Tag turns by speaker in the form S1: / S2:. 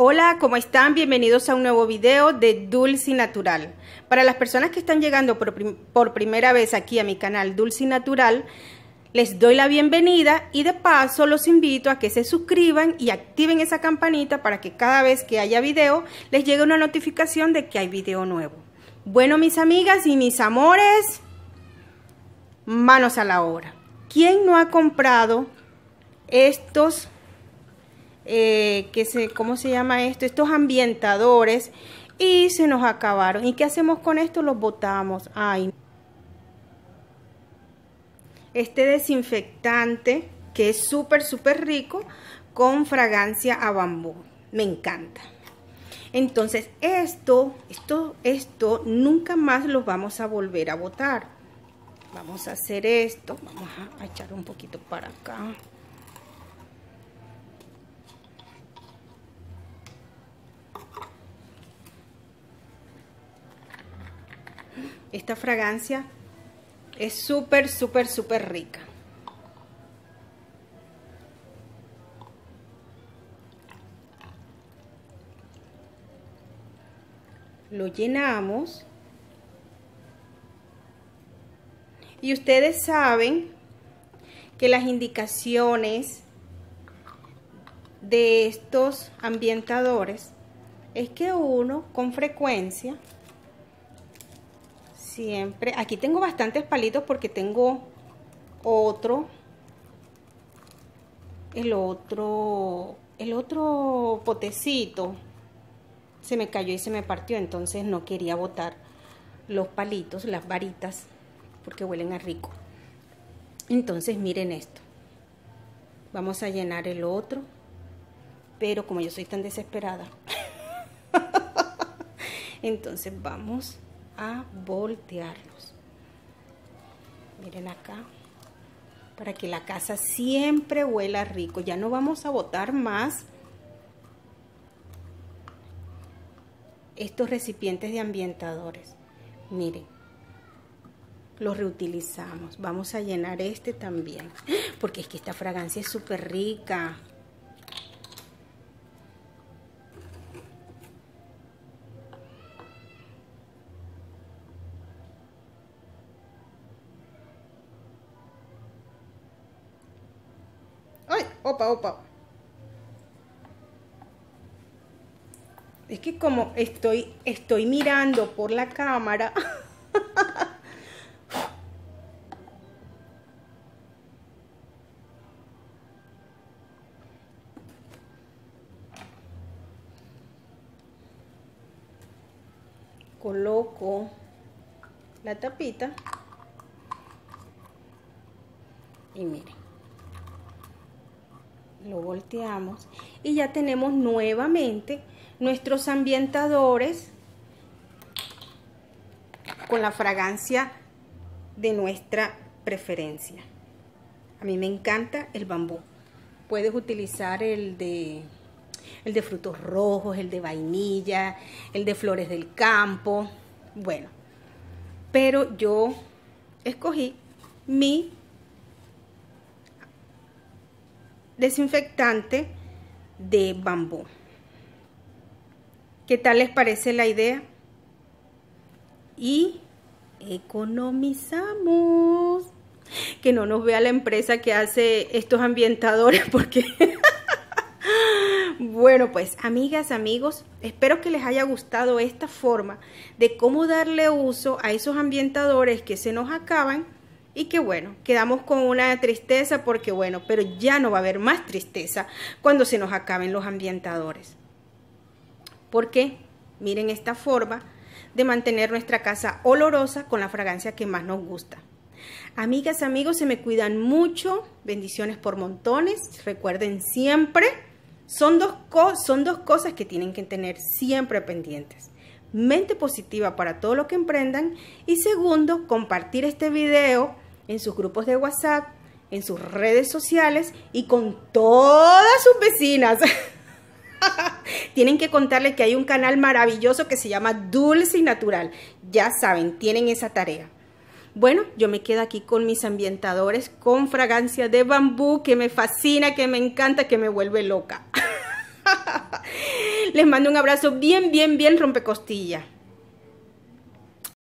S1: Hola, ¿cómo están? Bienvenidos a un nuevo video de Dulce Natural. Para las personas que están llegando por, prim por, primera vez aquí a mi canal Dulce Natural, les doy la bienvenida y de paso los invito a que se suscriban y activen esa campanita para que cada vez que haya video les llegue una notificación de que hay video nuevo. Bueno, mis amigas y mis amores, manos a la obra. ¿Quién no ha comprado estos eh, que se, ¿cómo se llama esto? Estos ambientadores y se nos acabaron. ¿Y qué hacemos con esto? Los botamos. Ay. Este desinfectante que es súper, súper rico con fragancia a bambú. Me encanta. Entonces, esto, esto, esto nunca más los vamos a volver a botar. Vamos a hacer esto. Vamos a echar un poquito para acá. Esta fragancia es súper, súper, súper rica. Lo llenamos. Y ustedes saben que las indicaciones de estos ambientadores es que uno con frecuencia siempre. Aquí tengo bastantes palitos porque tengo otro. El otro, el otro potecito se me cayó y se me partió, entonces no quería botar los palitos, las varitas, porque huelen a rico. Entonces miren esto. Vamos a llenar el otro, pero como yo soy tan desesperada, entonces vamos a voltearlos. Miren acá. Para que la casa siempre huela rico. Ya no vamos a botar más estos recipientes de ambientadores. Miren. Los reutilizamos. Vamos a llenar este también. Porque es que esta fragancia es súper rica. opa, opa. Es que como estoy, estoy mirando por la cámara. Coloco la tapita y miren lo volteamos y ya tenemos nuevamente nuestros ambientadores con la fragancia de nuestra preferencia. A mí me encanta el bambú. Puedes utilizar el de, el de frutos rojos, el de vainilla, el de flores del campo. Bueno, pero yo escogí mi desinfectante de bambú. ¿Qué tal les parece la idea? Y economizamos. Que no nos vea la empresa que hace estos ambientadores porque... bueno, pues amigas, amigos, espero que les haya gustado esta forma de cómo darle uso a esos ambientadores que se nos acaban y que bueno, quedamos con una tristeza porque bueno, pero ya no va a haber más tristeza cuando se nos acaben los ambientadores. Porque miren esta forma de mantener nuestra casa olorosa con la fragancia que más nos gusta. Amigas, amigos, se me cuidan mucho. Bendiciones por montones. Recuerden siempre, son dos, son dos cosas que tienen que tener siempre pendientes. Mente positiva para todo lo que emprendan. Y segundo, compartir este video en sus grupos de WhatsApp, en sus redes sociales y con todas sus vecinas. tienen que contarles que hay un canal maravilloso que se llama Dulce y Natural. Ya saben, tienen esa tarea. Bueno, yo me quedo aquí con mis ambientadores con fragancia de bambú que me fascina, que me encanta, que me vuelve loca. Les mando un abrazo bien, bien, bien rompecostilla.